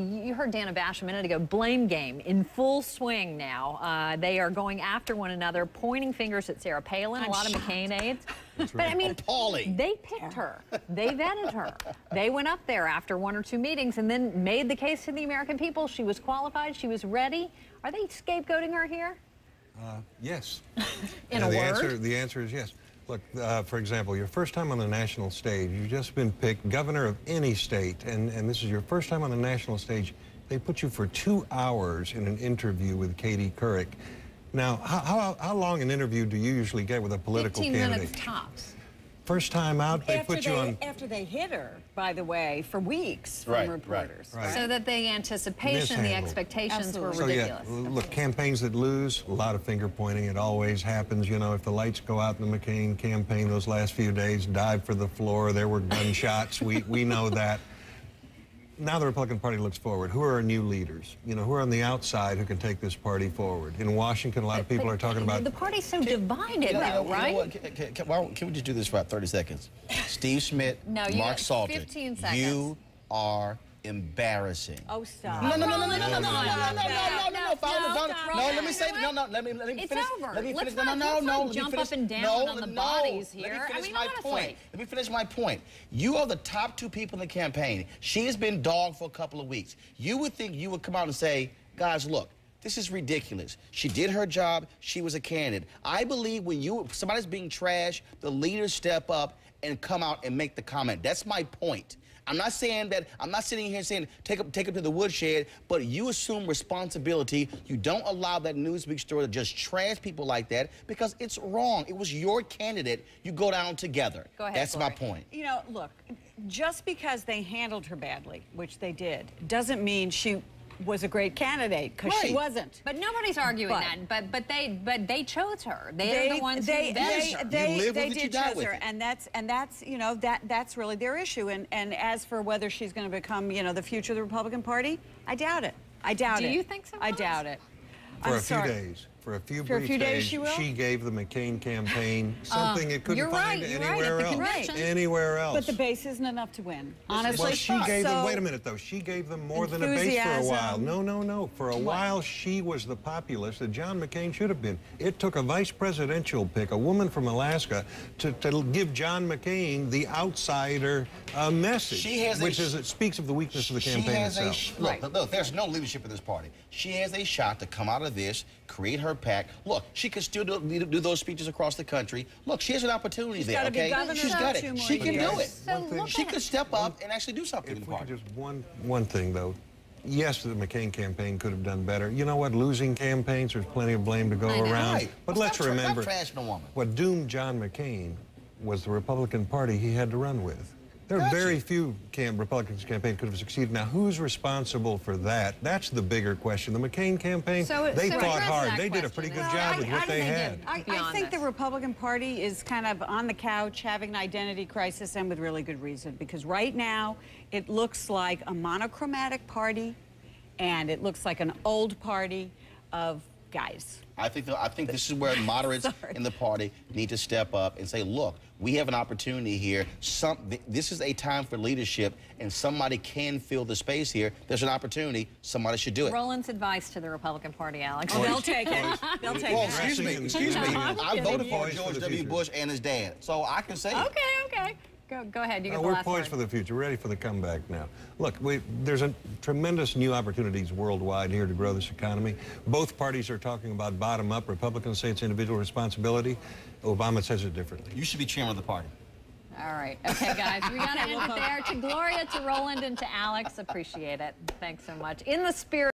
You heard Dana Bash a minute ago. Blame game in full swing now. Uh, they are going after one another, pointing fingers at Sarah Palin, I'm a lot shocked. of McCain aides. But I mean, Appalling. they picked her. They vetted her. They went up there after one or two meetings and then made the case to the American people. She was qualified. She was ready. Are they scapegoating her here? Yes. In Yeah, a the word? Answer, the answer is yes. Look, uh, for example, your first time on the national stage, you've just been picked governor of any state, and, and this is your first time on the national stage. They put you for two hours in an interview with Katie Couric. Now, how, how, how long an interview do you usually get with a political 15 candidate? minutes tops. First time out, they after put you they, on. after they hit her, by the way, for weeks from Right, right, reporters. right. So that the anticipation, the Mishandled. expectations were Absolutely. So ridiculous. yeah, look, campaigns that lose, a lot of finger pointing. It always happens. You know, if the lights go out in the McCain campaign those last few days, dive for the floor. There were gunshots. we we know that. Now the Republican Party looks forward. Who are our new leaders? You know, who are on the outside who can take this party forward? In Washington, a lot of people But are talking about. The party's so divided, You know- you though, you know right? Can, can- can- why can we just do this for about 30 seconds? Steve Schmidt, No, you Mark Salter. 15 seconds. You are embarrassing. Oh, stop. No, no, no, no, no, no, no, no, no, no, No, no, no, no, no, no, no, Fowler, no, Fowler. stop. No, let me say, You know no, what? no, let me, let me It's finish. over. Let me Let's finish. No, no, not- no, let's no. not let me jump finish. up and down no, on the no. bodies Let here. me I finish mean, my honestly. point. Let me finish my point. You are the top two people in the campaign. She has been dogged for a couple of weeks. You would think you would come out and say, guys, look, this is ridiculous. She did her job. She was a candidate. I believe when you somebody's being trashed, the leaders step up and come out and make the comment. That's my point. I'm not saying that I'm not sitting here saying take up take up to the woodshed, but you assume responsibility. You don't allow that Newsweek story to just trash people like that because it's wrong. It was your candidate. You go down together. Go ahead, That's my point. You know, look, just because they handled her badly, which they did, doesn't mean she was a great candidate, because she wasn't. But nobody's arguing But- that. But but they but they chose her. They're the ones they, who vetted they, her. they, You live they with it, you did choose with her, it. and that's and that's you know that that's really their issue. And and as for whether she's going to become you know the future of the Republican Party, I doubt it. I doubt Do it. Do you think so, I doubt it. for I'm a few days, for a few For a brief few days she will? gave the McCain campaign something it couldn't you're find right, you're right, anywhere at the else. convention. Anywhere else. But the base isn't enough to win. Honestly, Well, she gave them, wait a minute though, she gave them more than a base for a while. No, no, no. For a while, she was the populist that John McCain should have been. It took a vice presidential pick, a woman from Alaska, to, to give John McCain the outsider uh, message, She has a which sh- is, it speaks of the weakness of the campaign has a itself. sh- look, Right. look, there's no leadership in this party. She has a shot to come out of this, create her pack. Look, she could still do, do those speeches across the country. Look, she has an opportunity She's there, gotta okay? governor She's for got it. She can do it. So thing- She could step up and actually do something If we could just one one thing though. Yes, the McCain campaign could have done better. You know what? Losing campaigns, there's plenty of blame to go know. around. Right. But Well, let's tra- remember, woman. what doomed John McCain was the Republican Party he had to run with. There are Gotcha. very few cam- Republicans campaign could have succeeded. Now, who's responsible for that? That's the bigger question. The McCain campaign, So- they so fought hard. that They did a pretty good then. job Well, with I- what I they think had. I, I think this. the Republican Party is kind of on the couch having an identity crisis and with really good reason because right now it looks like a monochromatic party and it looks like an old party of guys. I think I think this is where moderates in the party need to step up and say, look, we have an opportunity here. Some th- this is a time for leadership, and somebody can fill the space here. There's an opportunity. Somebody should do it. Roland's advice to the Republican Party, Alex. Oh, they'll take it. They'll take Well, it. excuse me, excuse me. I voted for George W. Bush and his dad, so I can say it. Okay, okay. Go, go ahead. You get Uh, the we're last poised word. for the future. We're ready for the comeback now. Look, we, there's a tremendous new opportunities worldwide here to grow this economy. Both parties are talking about bottom up. Republicans say it's individual responsibility. Obama says it differently. You should be chairman of the party. All right. Okay, guys. We got to end it there. To Gloria, to Roland, and to Alex. Appreciate it. Thanks so much. In the spirit.